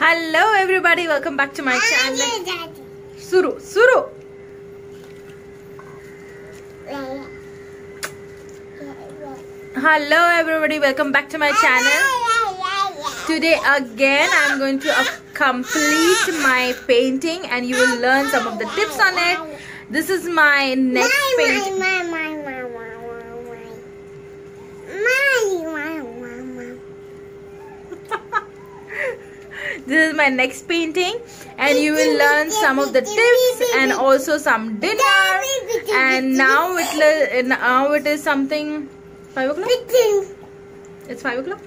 Hello everybody, welcome back to my channel. Suru, Suru. Hello everybody, welcome back to my channel. Today again I'm going to complete my painting and you will learn some of the tips on it. This is my next painting. this is my next painting and you will learn some of the tips and also some dinner. and now it, now it is something 5 o'clock? It's 5 o'clock?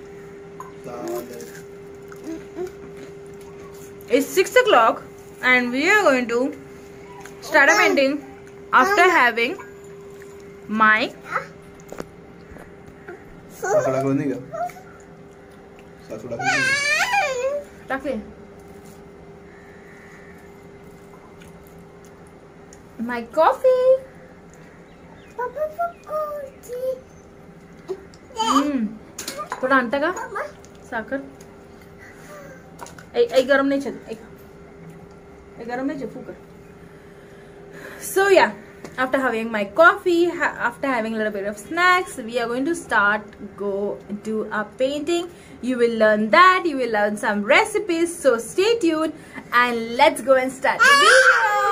It's 6 o'clock and we are going to start a painting after having my Sakura Sakura tak dे My coffee. Papa for coffee. Hmm. थोड़ा अंटा का साकर आई गरम नहीं चल आई गरम नहीं चल फूकर सो after having my coffee ha after having a little bit of snacks we are going to start go do a painting. You will learn that you will learn some recipes so stay tuned and let's go and start the video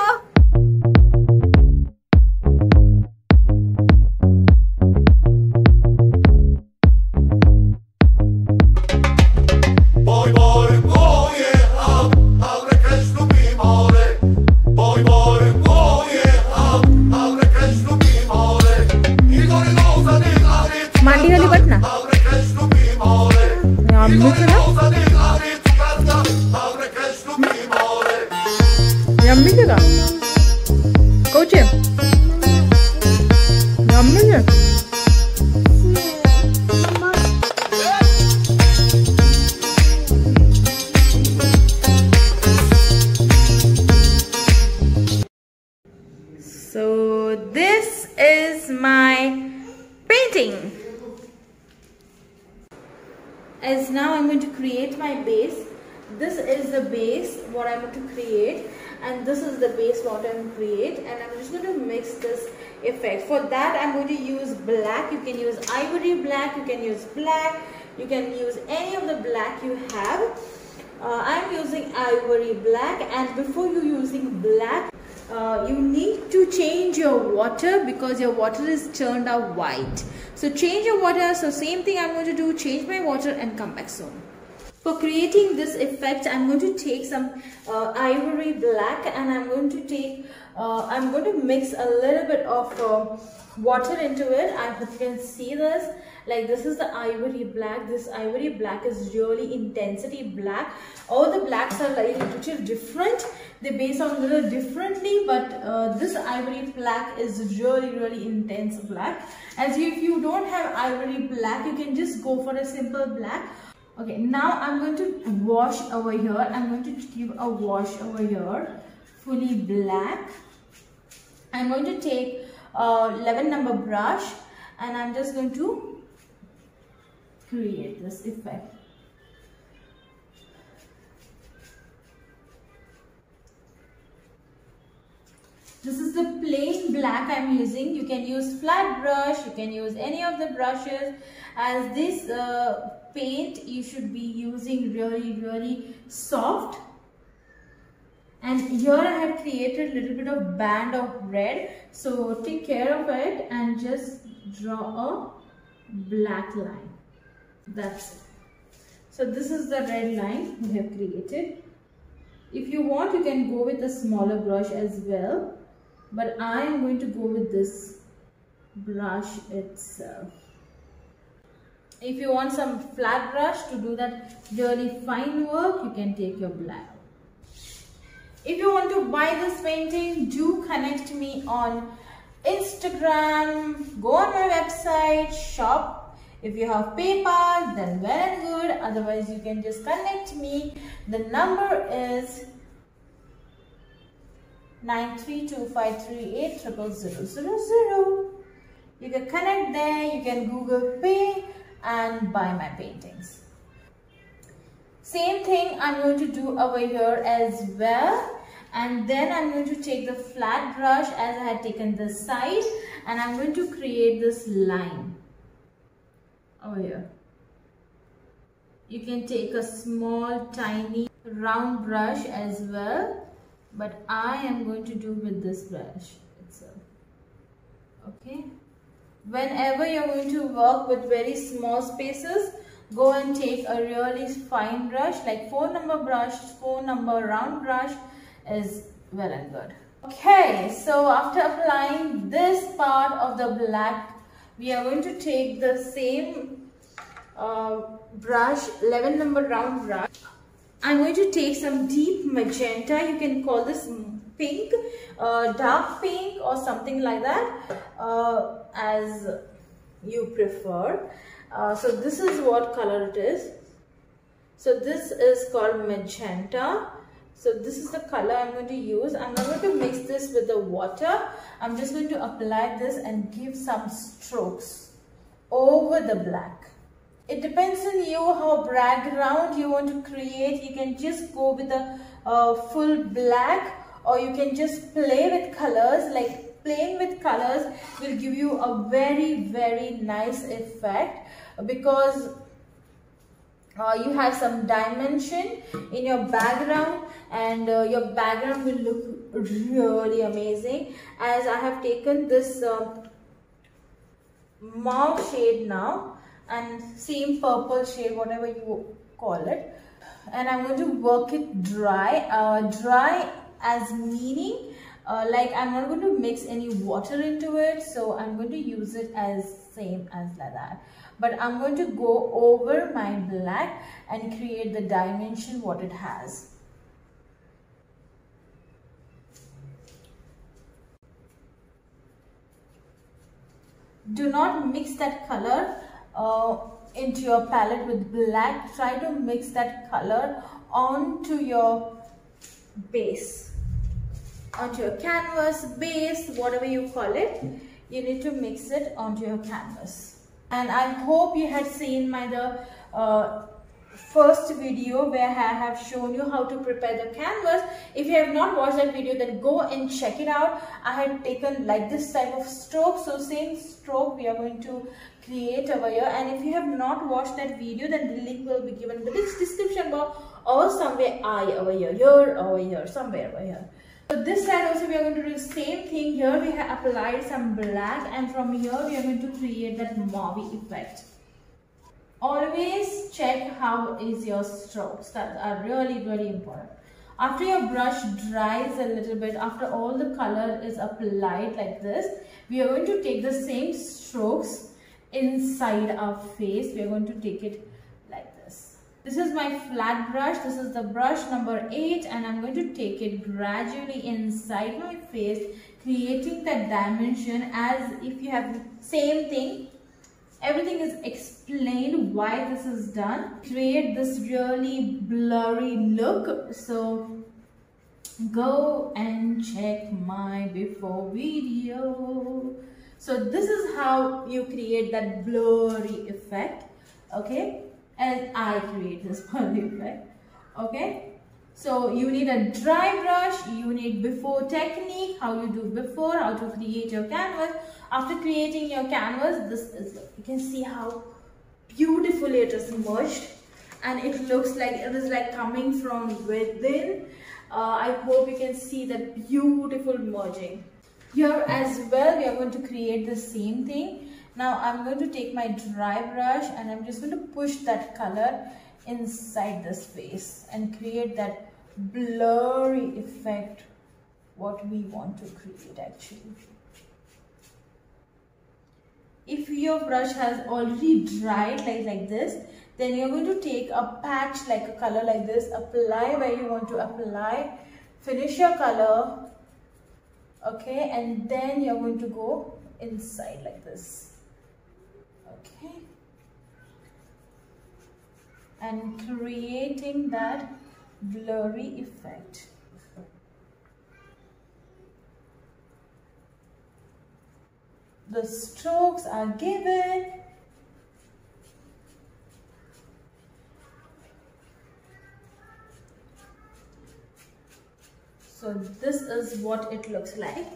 is my painting. As now I'm going to create my base. This is the base what I'm going to create and this is the base what I'm going to create and I'm just going to mix this effect. For that I'm going to use black. You can use ivory black, you can use black, you can use any of the black you have. Uh, I'm using ivory black and before you using black uh, you need to change your water because your water is turned out white. So change your water. So same thing i'm going to do. Change my water and come back soon. For creating this effect i'm going to take some uh, ivory black and i'm going to take uh, i'm going to mix a little bit of uh, water into it. I hope you can see this like this is the ivory black. This ivory black is really intensity black. All the blacks are like different. They base on little differently but uh, this ivory black is really really intense black. As if you don't have ivory black you can just go for a simple black. Okay now i'm going to wash over here. I'm going to give a wash over here. Fully black. I'm going to take a 11 number brush and i'm just going to create this effect. This is the plain black i'm using. You can use flat brush you can use any of the brushes. As this uh, paint you should be using really really soft. And here i have created a little bit of band of red. So take care of it and just draw a black line that's it so this is the red line we have created if you want you can go with a smaller brush as well but I am going to go with this brush itself. If you want some flat brush to do that really fine work, you can take your black. If you want to buy this painting, do connect me on Instagram, go on my website, shop. If you have PayPal, then well and good. Otherwise, you can just connect me. The number is 93253800000. You can connect there, you can Google Pay and buy my paintings. Same thing I'm going to do over here as well. And then I'm going to take the flat brush as I had taken this side and I'm going to create this line Oh, over here. You can take a small tiny round brush as well but I am going to do with this brush itself. Okay. Whenever you're going to work with very small spaces, go and take a really fine brush like 4 number brush, 4 number round brush is well and good. Okay, so after applying this part of the black, we are going to take the same uh, brush, 11 number round brush. I'm going to take some deep magenta. You can call this pink, uh, dark pink or something like that uh, as you prefer. Uh, so this is what color it is. So this is called magenta. So this is the color I'm going to use. I'm not going to mix this with the water. I'm just going to apply this and give some strokes over the black. It depends on you how background you want to create. You can just go with the uh, full black or you can just play with colors like playing with colors will give you a very very nice effect because uh, you have some dimension in your background and uh, your background will look really amazing. As I have taken this uh, mauve shade now and same purple shade whatever you call it and I'm going to work it dry uh, dry as meaning uh, like I'm not going to mix any water into it so I'm going to use it as same as like that but I'm going to go over my black and create the dimension what it has. Do not mix that color uh, into your palette with black. Try to mix that color onto your base. Onto your canvas base whatever you call it. You need to mix it onto your canvas and i hope you had seen my the uh, first video where I have shown you how to prepare the canvas. If you have not watched that video then go and check it out. I had taken like this type of stroke. So same stroke we are going to create over here and if you have not watched that video then the link will be given in the description box or somewhere I over here, here over here, somewhere over here. So this side also we are going to do the same thing. Here we have applied some black and from here we are going to create that mauve effect. Always check how is your strokes. That are really really important. After your brush dries a little bit, after all the color is applied like this, we are going to take the same strokes inside our face. We are going to take it this. Is my flat brush. This is the brush number 8 and I'm going to take it gradually inside my face creating that dimension as if you have the same thing. Everything is explained why this is done. Create this really blurry look. So go and check my before video. So this is how you create that blurry effect. Okay. And I create this blurry effect. Okay. So you need a dry brush, you need before technique, how you do before, how to create your canvas. After creating your canvas, this is, you can see how beautifully it is merged and it looks like it is like coming from within. Uh, I hope you can see that beautiful merging. Here as well, we are going to create the same thing. Now I'm going to take my dry brush and I'm just going to push that color inside this face and create that blurry effect what we want to create actually. If your brush has already dried like, like this, then you're going to take a patch like a color like this, apply where you want to apply, finish your color, okay and then you're going to go inside like this okay. And creating that blurry effect. The strokes are given. So this is what it looks like.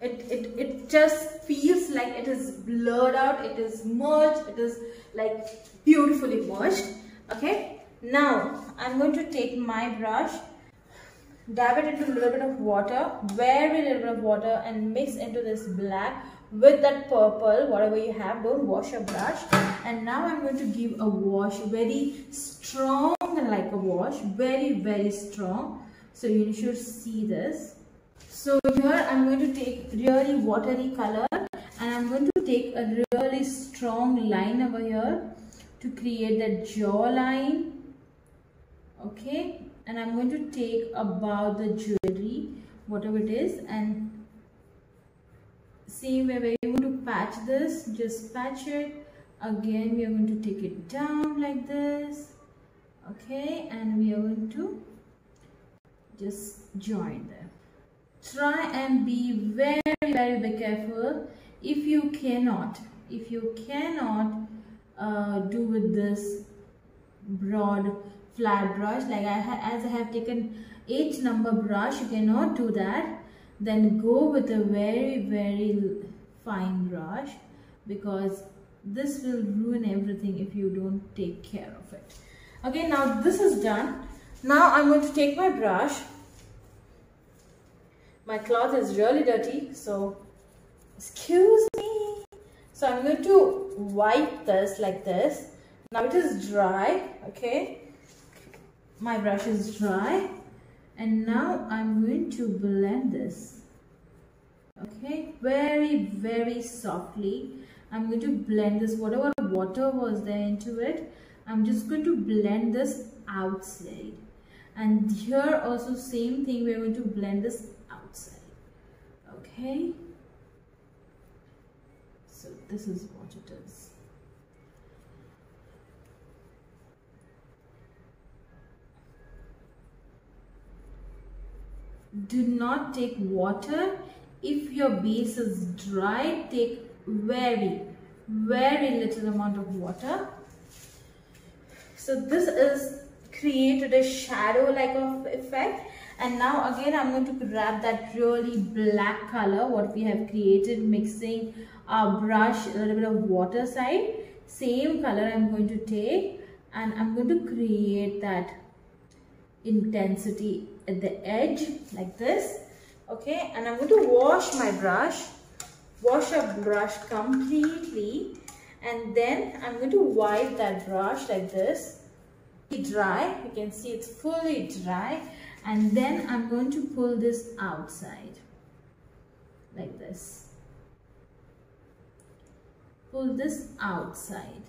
It it, it just feels like it is blurred out it is merged it is like beautifully merged. Okay? Now i'm going to take my brush dab it into a little bit of water very little bit of water and mix into this black with that purple whatever you have. Don't wash your brush. And now i'm going to give a wash very strong like a wash very very strong. So you should see this. So here i'm going to take really watery color and i'm going to take a really strong line over here to create that jawline. Okay? And i'm going to take about the jewelry whatever it is and same way we're going to patch this. Just patch it. Again we are going to take it down like this. Okay? And we are going to just join them. Try and be very very be careful if you cannot if you cannot uh, do with this broad flat brush like I as I have taken H number brush you cannot do that then go with a very very fine brush because this will ruin everything if you don't take care of it. Okay now this is done. Now I'm going to take my brush. My cloth is really dirty so excuse me. So I'm going to wipe this like this. Now it is dry okay? My brush is dry. And now I'm going to blend this okay? Very very softly. I'm going to blend this. Whatever water was there into it I'm just going to blend this outside. And here also same thing. We're going to blend this outside okay this is what it is. Do not take water. If your base is dry take very very little amount of water. So this is created a shadow like of effect and now again i'm going to grab that really black color what we have created mixing our brush a little bit of water side. Same color i'm going to take and i'm going to create that intensity at the edge like this okay? And I'm going to wash my brush wash a brush completely. And then I'm going to wipe that brush like this. Dry you can see it's fully dry and then I'm going to pull this outside like this. Pull this outside.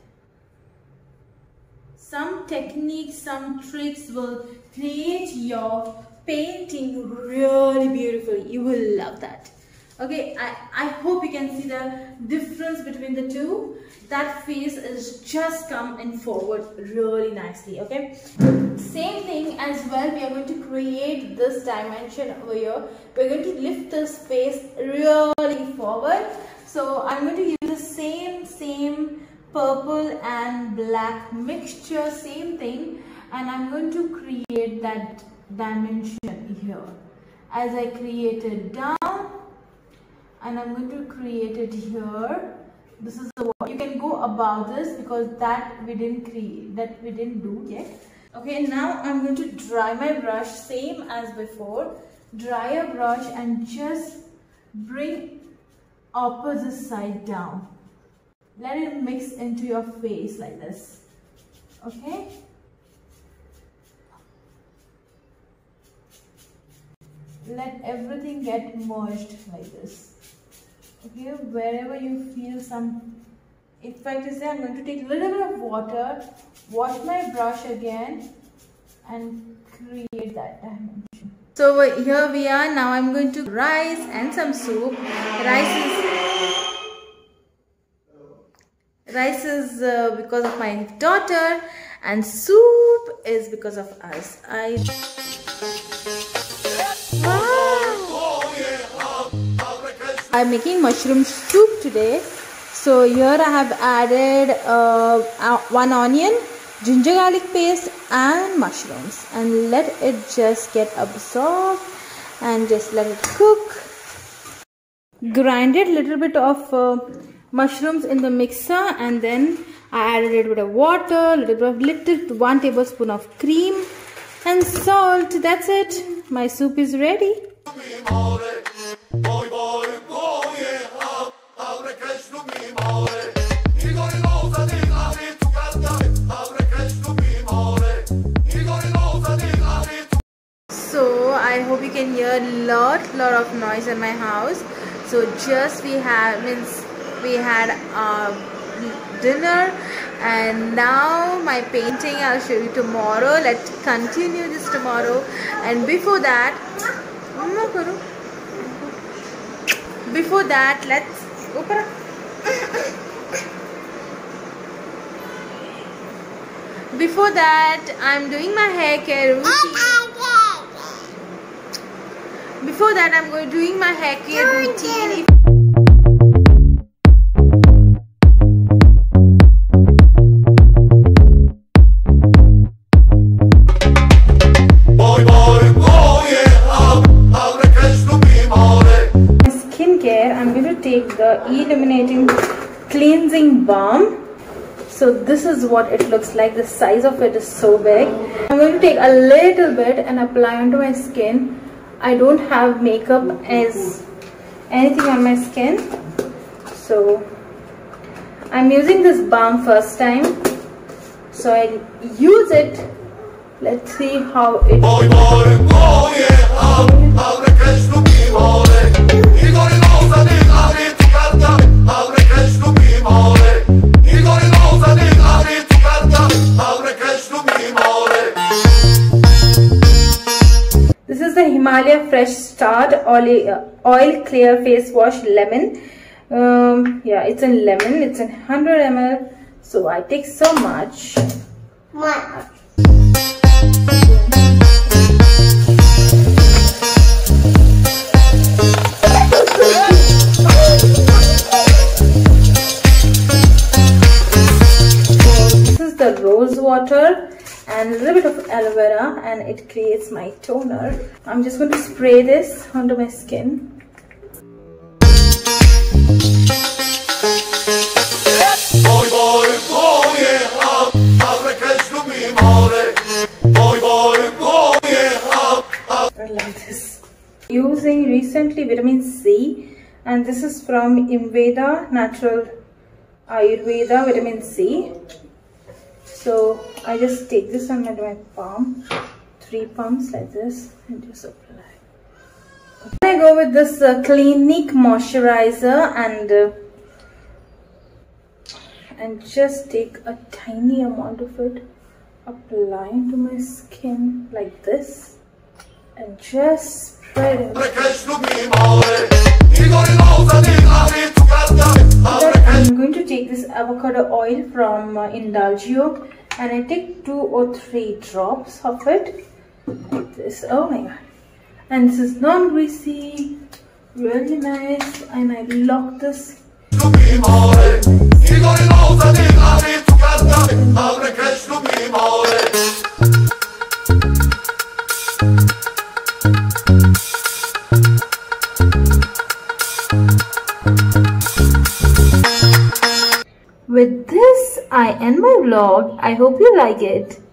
Some techniques, some tricks will create your painting really beautiful. You will love that. Okay, I, I hope you can see the difference between the two. That face is just come in forward really nicely, okay? Same thing as well, we are going to create this dimension over here. We're going to lift this face really forward. So I'm going to use the same, same purple and black mixture same thing and I'm going to create that dimension here as I create it down and I'm going to create it here. This is the you can go above this because that we didn't create that we didn't do yet. Okay now I'm going to dry my brush same as before. Dry a brush and just bring opposite side down. Let it mix into your face like this. Okay? Let everything get merged like this okay wherever you feel some effect is there i'm going to take a little bit of water wash my brush again and create that dimension. So here we are. Now i'm going to rice and some soup. Rice is rice is uh, because of my daughter and soup is because of us. I i'm making mushroom soup today so here i have added uh, one onion ginger garlic paste and mushrooms and let it just get absorbed and just let it cook grinded little bit of uh, mushrooms in the mixer and then I added a little bit of water, little bit of little one tablespoon of cream and salt. That's it. My soup is ready. A, So I hope you can hear lot lot of noise in my house. So just we have means we had uh, dinner and now my painting I'll show you tomorrow. Let's continue this tomorrow. And before that, Mama karo. before that let's ऊपर आ. Before that, I'm doing my hair care routine. Before that, I'm going doing my hair care routine. Balm. So this is what it looks like. The size of it is so big. I'm going to take a little bit and apply onto my skin. I don't have makeup as anything on my skin. So I'm using this balm first time. So I use it. Let's see how it Himalaya Fresh Start Oil, Oil Clear Face Wash Lemon. Um, yeah, it's in lemon. It's in 100 ml. So I take so much. Bit of aloe vera and it creates my toner. I'm just going to spray this onto my skin. Boy, boy, boje, a, abre kreślu mi more. Boy, boy, boje, a, I love this. Using recently vitamin C and this is from Inveda Natural Ayurveda vitamin C. So I just take this on my, my palm, three palms like this and just apply. Then I go with this uh, Clinique moisturizer and uh, and just take a tiny amount of it, apply into my skin like this and just spread it. abre kreślu mi more. Igor Loza, dig, ari, tu karta, abre Then I'm going to take this avocado oil from uh, Indulgeo and I take two or three drops of it this. Oh my god. And this is non-greasy, really nice and I lock this I end my vlog. I hope you like it.